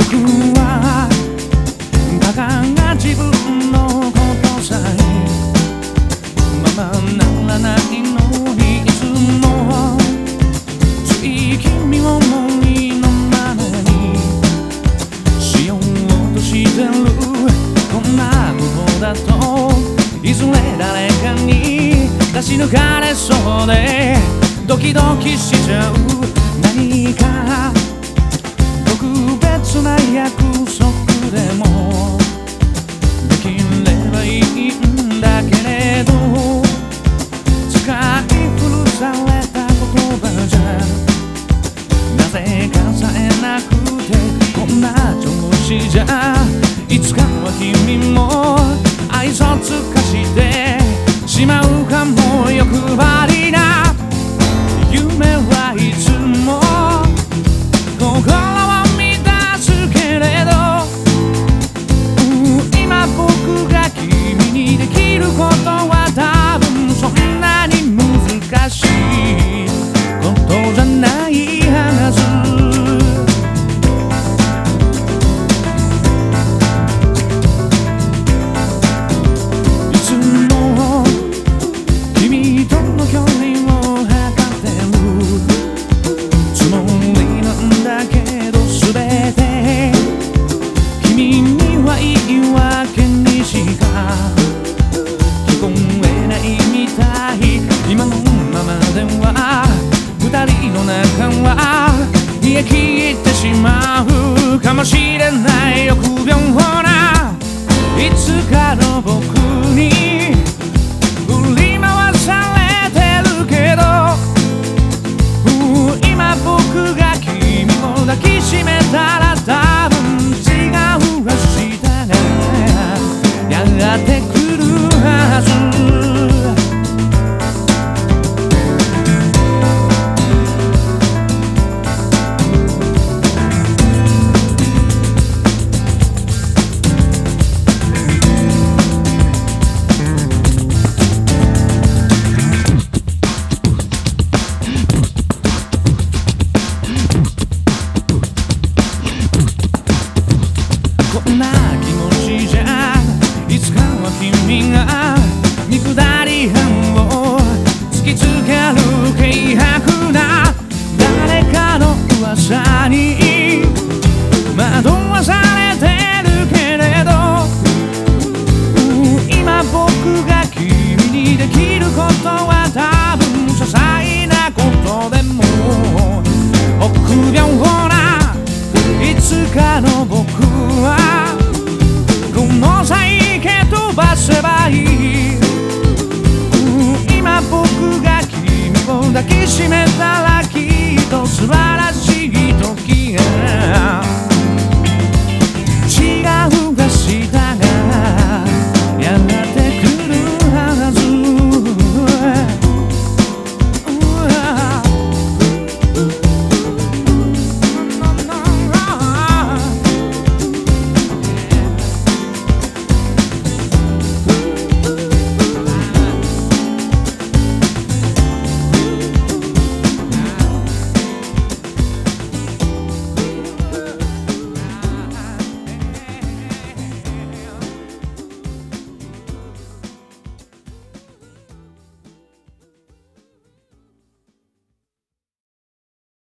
僕はバカが自分のことさえままならないのにいつもつい君を思いのままにしようとしてるこんなことだといずれ誰かに出し抜かれそうでドキドキしちゃう何か特別約束でもできればいいんだけれど使い古された言葉じゃなぜかさえなくてこんな調子じゃ。は冷え切ってしまうかもしれない臆病ないつかの僕かの僕はこの際蹴飛ばせばいい。今僕が君を抱きしめた